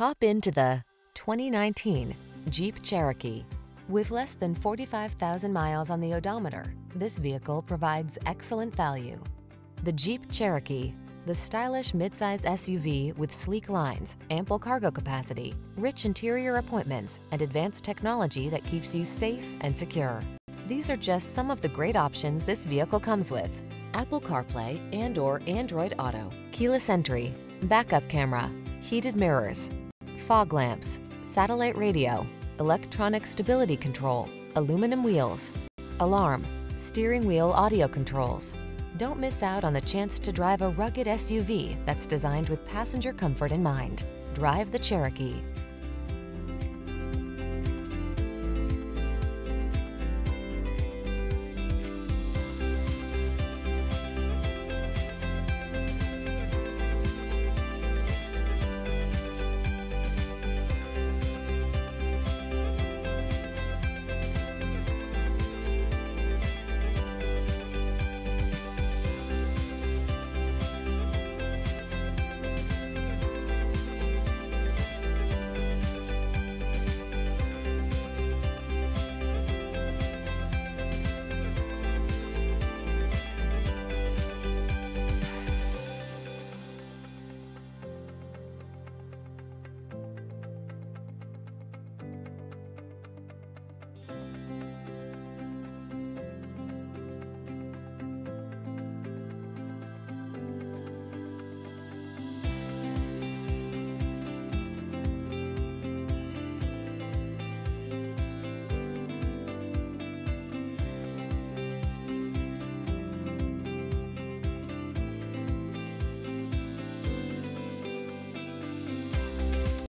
Hop into the 2019 Jeep Cherokee. With less than 45,000 miles on the odometer, this vehicle provides excellent value. The Jeep Cherokee, the stylish midsize SUV with sleek lines, ample cargo capacity, rich interior appointments, and advanced technology that keeps you safe and secure. These are just some of the great options this vehicle comes with. Apple CarPlay and or Android Auto, keyless entry, backup camera, heated mirrors, fog lamps, satellite radio, electronic stability control, aluminum wheels, alarm, steering wheel audio controls. Don't miss out on the chance to drive a rugged SUV that's designed with passenger comfort in mind. Drive the Cherokee.